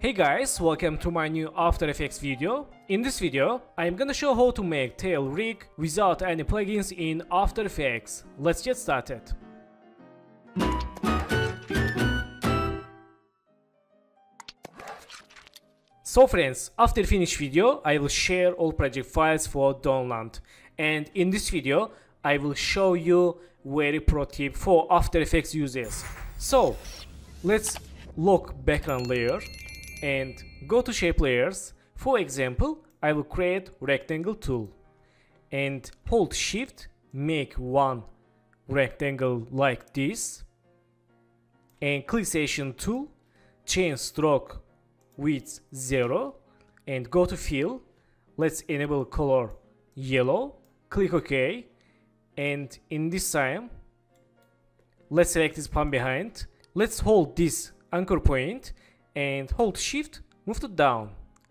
Hey guys, welcome to my new After Effects video. In this video, I'm gonna show how to make tail rig without any plugins in After Effects. Let's get started. So friends, after finish video, I will share all project files for download. And in this video, I will show you very pro tip for After Effects users. So, let's lock background layer and go to shape layers. For example, I will create rectangle tool and hold shift, make one rectangle like this and click session tool, change stroke width 0 and go to fill. Let's enable color yellow, click OK and in this time let's select this pan behind. Let's hold this anchor point and hold shift move to down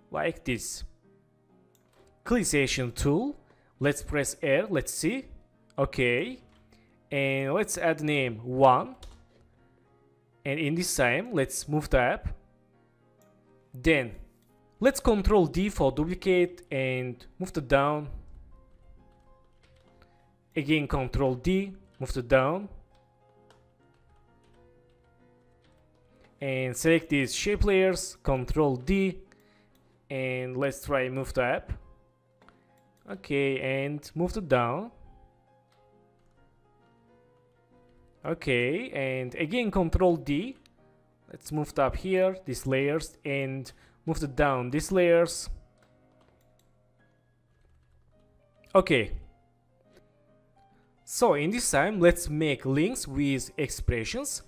like this. Click session tool. Let's press R let's see. Okay. And let's add name 1 and in this time let's move tab then let's control D for duplicate and move to down. Again control D move to down and select these shape layers control D and let's try move tab okay and move to down. Okay and again control D. Let's move up here these layers and move to down these layers. Okay. So in this time let's make links with expressions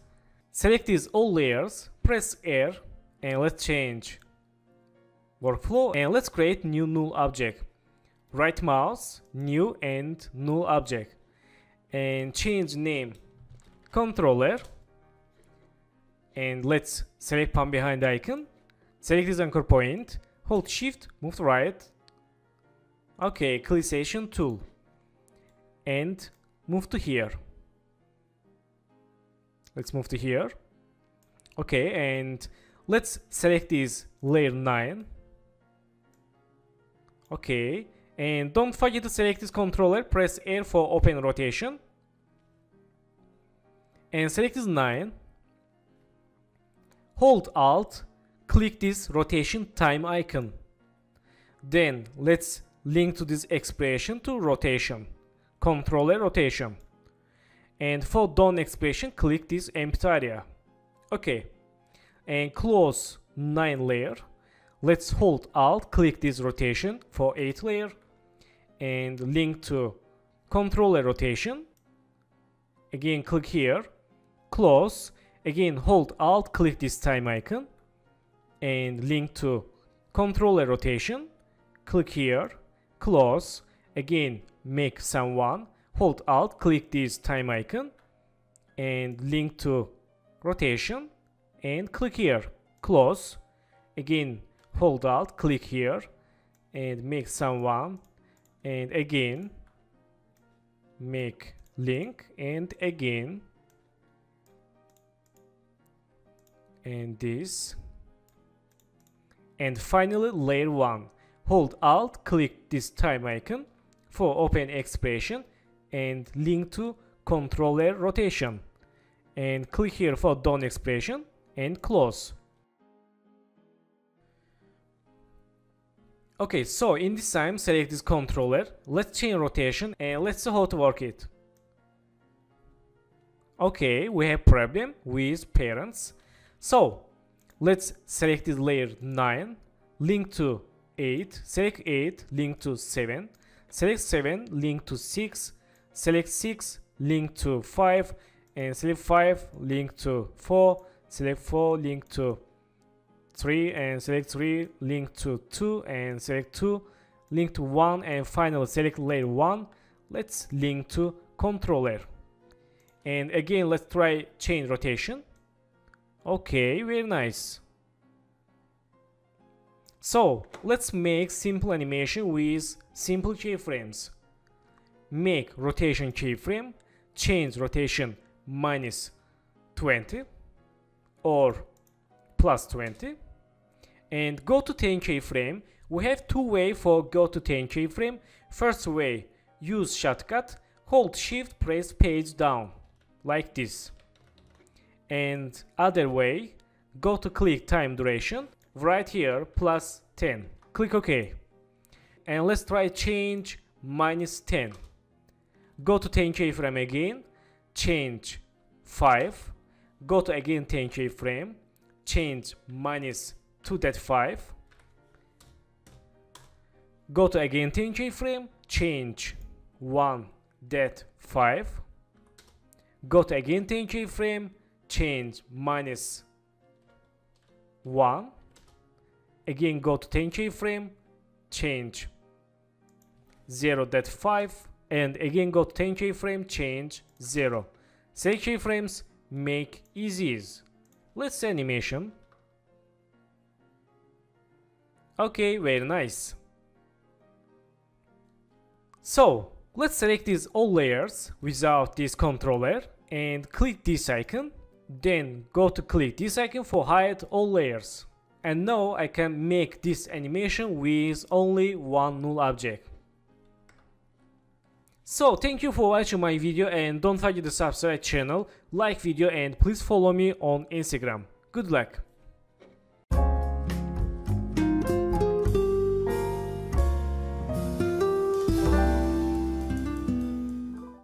Select these all layers, press R and let's change workflow and let's create new null object. Right mouse, new and null object and change name. Controller and let's select pan behind icon. Select this anchor point hold shift move to right. Okay click session tool. And move to here let's move to here. Okay and let's select this layer 9 okay and don't forget to select this controller. Press R for open rotation. And select this 9 hold alt. Click this rotation time icon. Then let's link to this expression to rotation. Controller rotation and for done expression click this empty area. Okay. And close 9 layer. Let's hold alt click this rotation for 8 layer. And link to controller rotation. Again click here. Close. Again hold alt click this time icon. And link to controller rotation. Click here. Close. Again make someone hold alt click this time icon and link to rotation and click here close. Again hold alt click here and make someone and again make link and again and this. And finally layer 1 hold alt click this time icon for open expression and link to controller rotation. And click here for done expression and close. Okay so in this time select this controller. Let's change rotation and let's see how to work it. Okay we have problem with parents. So let's select this layer 9 link to 8 select 8 link to 7 select 7 link to 6 select 6 link to 5 and select 5 link to 4 select 4 link to 3 and select 3 link to 2 and select 2 link to 1 and finally select layer 1 let's link to controller. And again let's try chain rotation. Okay very nice. So let's make simple animation with simple keyframes make rotation keyframe, change rotation minus 20 or plus 20 and go to 10 keyframe. We have two way for go to 10 keyframe. First way use shortcut hold shift press page down like this. And other way go to click time duration right here plus 10 click ok. And let's try change minus 10 go to 10 keyframe again change 5 go to again 10 keyframe change minus 2 that 5 go to again 10 keyframe change 1 that 5 go to again 10 keyframe change minus 1 again go to 10 keyframe change 0 that 5 and again go to 10 keyframe change 0 say keyframes make easies let's animation. Okay very nice. So let's select these all layers without this controller and click this icon. Then go to click this icon for hide all layers. And now I can make this animation with only one null object so thank you for watching my video and don't forget to subscribe channel, like video and please follow me on Instagram. Good luck!